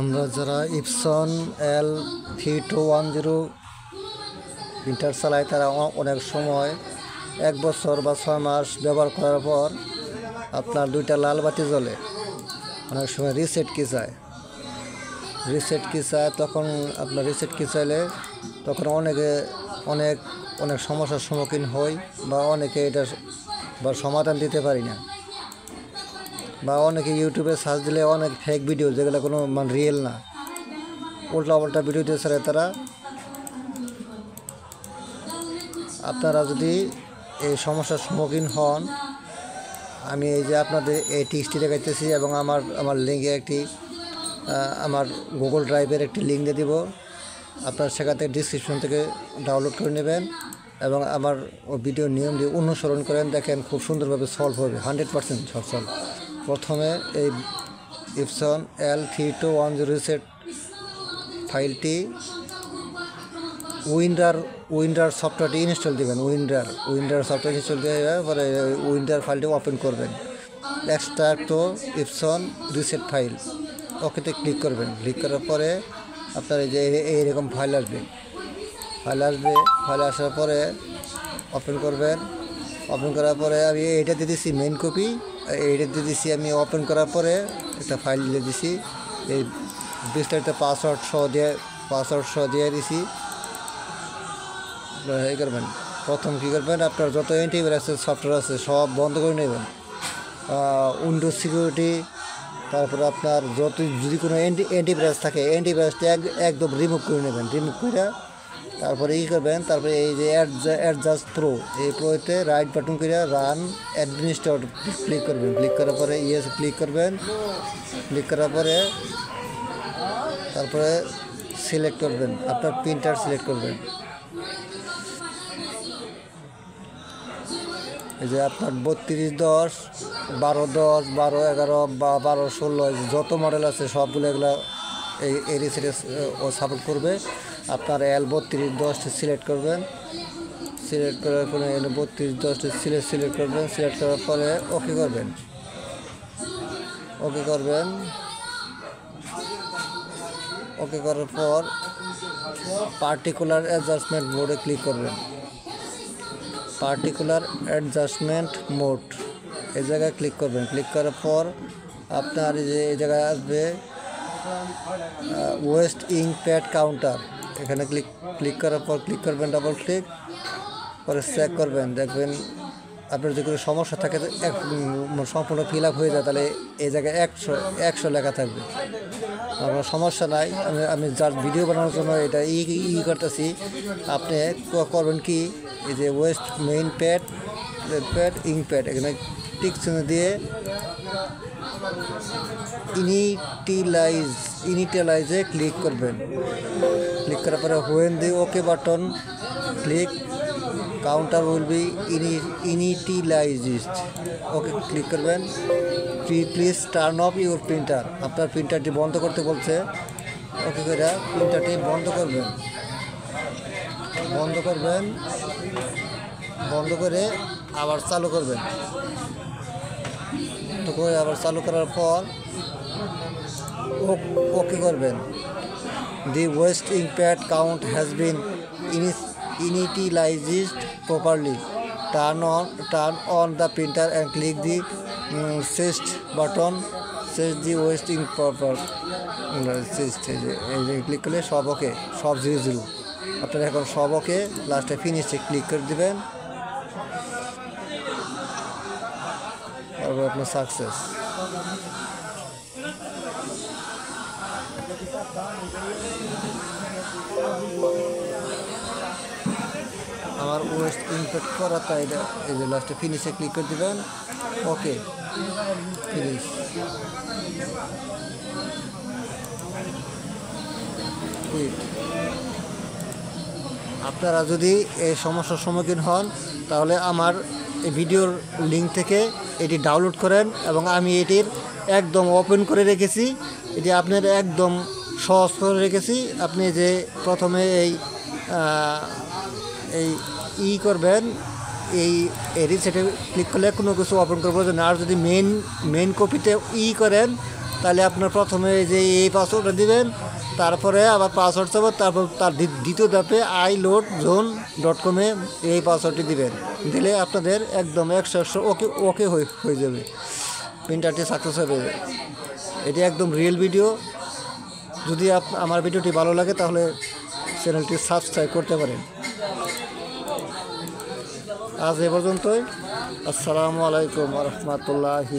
আমরা যারা Epson, L, three two one zero printer চালাই, তারা অনেক সময় এক বছর বা ছয় মাস ব্যবহার করার পর আপনার দুইটা লাল বাতি জ্বলে। অনেক সময় রিসেট কি চায়? রিসেট কি চায়? তখন আপনার রিসেট কি চাইলে তখন অনেকে অনেক অনেক সমস্যার সম্মুখীন হই বা অনেকে এটা বা সমাধান দিতে পারি না। বা অনেকে ইউটিউবে সার্চ দিলে অনেক ফেক ভিডিও যেগুলো কোনো মানে রিয়েল না। উল্টা পাল্টা ভিডিও দিয়ে ছাড়ে তারা আপনারা যদি এই সমস্যার সম্মুখীন হন, আমি এই যে আপনাদের এই টিক্সটি দেখাইতেছি এবং আমার আমার লিঙ্কে একটি আমার গুগল ড্রাইভের একটি লিঙ্ক দিয়ে দিব। আপনার সেখান থেকে ডিসক্রিপশন থেকে ডাউনলোড করে নেবেন এবং আমার ভিডিও নিয়ম দিয়ে অনুসরণ করেন। দেখেন খুব সুন্দরভাবে সলভ হবে হান্ড্রেড পার্সেন্ট সলভ প্রথমে এই Epson L three two one zero set ফাইলটি উইন্ডার উইন্ডার সফটওয়্যারটি ইনস্টল দেবেন, উইন্ডার উইন্ডার সফটওয়্যার ইনস্টল দিয়ে পরে উইন্ডার ফাইলটি ওপেন করবেন। Extract to Epson reset file. ওকেতে ক্লিক করবেন। ক্লিক করার পরে আপনার এই যে এই- এইরকম ফাইল আসবে। ফাইল আসবে, ফাইল আসার পরে ওপেন করবেন। ওপেন করার পরে আমি এইটা দিয়ে দিছি মেন কপি এইটা দিয়ে দিছি আমি ওপেন করার পরে একটা ফাইল দিয়ে দিছি। এই বিস্তারিত পাসওয়ার্ড সহ দিয়ে পাসওয়ার্ড সহ দিয়ে দিছি। এই করবেন। প্রথম কী করবেন? আপনার যত অ্যান্টিভাইরাসের সফটওয়্যার আছে, সব বন্ধ করে নেবেন। উইন্ডোজ সিকিউরিটি তারপরে আপনার যত যদি কোনো অ্যান্টি অ্যান্টিভাইরাস থাকে অ্যান্টিভাইরাসটা এক, একদম রিমুভ করে নেবেন। রিমুভ করে তারপরে ই করবেন? তারপরে এই যে অ্যাডজাস্ট প্রো এই প্রোতে রাইট বাটন করে রান অ্যাডমিনিস্ট্রেটর ক্লিক করবেন। ক্লিক করার পরে ইয়েস ক্লিক করবেন। ক্লিক করার পরে তারপরে সিলেক্ট করবেন। আপনার প্রিন্টার সিলেক্ট করবেন। এই যে আপনার বত্রিশ দশ, বারো দশ, বারো এগারো বা বারো ষোলো যত মডেল আছে সবগুলো এগুলো এই রিসেটে ও সাপোর্ট করবে। আপনার এল বত্রিশ দশটি সিলেক্ট করবেন। সিলেক্ট করার পরে এল বত্রিশ দশটি সিলেক্ট সিলেক্ট করবেন। সিলেক্ট করার পরে ওকে করবেন। ওকে করবেন। ওকে করার পর পার্টিকুলার অ্যাডজাস্টমেন্ট মোডে ক্লিক করবেন। পার্টিকুলার অ্যাডজাস্টমেন্ট মোড এই জায়গায় ক্লিক করবেন। ক্লিক করার পর আপনার যে, এই জায়গায় আসবে ওয়েস্ট ইং প্যাড কাউন্টার এখানে ক্লিক ক্লিক করার পর ক্লিক করবেন ডাবল ক্লিক পরে চেক করবেন, দেখবেন আপনার যদি কোনো সমস্যা থাকে এক সম্পূর্ণ ফিল আপ হয়ে যায়, তাহলে এই জায়গায় একশো একশো লেখা থাকবে। আমার সমস্যা নাই, আমি আমি যার ভিডিও বানানোর জন্য এটা ই ই করতেছি। আপনি করবেন কি, এই যে waste main pad pad ink pad এখানে টিক চিহ্ন দিয়ে ইনিটিলাইজ ইনিটিলাইজে ক্লিক করবেন। ক্লিক করার পরে when the okay button click counter will be initialized okay click করবেন। Please turn off your printer আপনার প্রিন্টারটি বন্ধ করতে বলছে। ওকে করে প্রিন্টারটি বন্ধ করবেন। বন্ধ করবেন। বন্ধ করে আবার চালু করবেন। তবু আবার চালু করার পর ও ওকে করবেন? The waste impact count has been initialized properly turn on turn on the printer and click the set button set the waste import click করলে সব ওকে সব জিরো জিরো আপনারা এখন সব ওকে লাস্টে ফিনিশে ক্লিক করে দেবেন। আপনার সাকসেস আমার ওয়েস্ট ইনপেক্ট করা তাই এই যে লাস্টে ফিনিশে ক্লিক করে দিবেন। ওকে ফিনিশ কুইট আপনারা যদি এই সমস্যার সম্মুখীন হন, তাহলে আমার এই ভিডিওর লিঙ্ক থেকে এটি ডাউনলোড করেন এবং আমি এটির একদম ওপেন করে রেখেছি। এটি আপনার একদম সহজ করে রেখেছি। আপনি যে প্রথমে এই এই ই করবেন, এই রিসেটে ক্লিক করলে কোনো কিছু ওপেন করব না। আর যদি মেন মেন কপিতে ই করেন, তাহলে আপনার প্রথমে যে এই পাসওয়ার্ডটা দিবেন তারপরে আবার পাসওয়ার্ড চাবো, তারপর তার দ্বিতীয় ধাপে আই লোড জোন ডট কমে এই পাসওয়ার্ডটি দিবেন। দিলে আপনাদের একদম একশো একশো ওকে ওকে হয়ে যাবে। প্রিন্টারটি সাকসেস হবে এটি একদম রিয়েল ভিডিও যদি আমার ভিডিওটি ভালো লাগে তাহলে চ্যানেলটি সাবস্ক্রাইব করতে পারেন। আজ এ পর্যন্তই। আসসালামু আলাইকুম রহমতুল্লাহি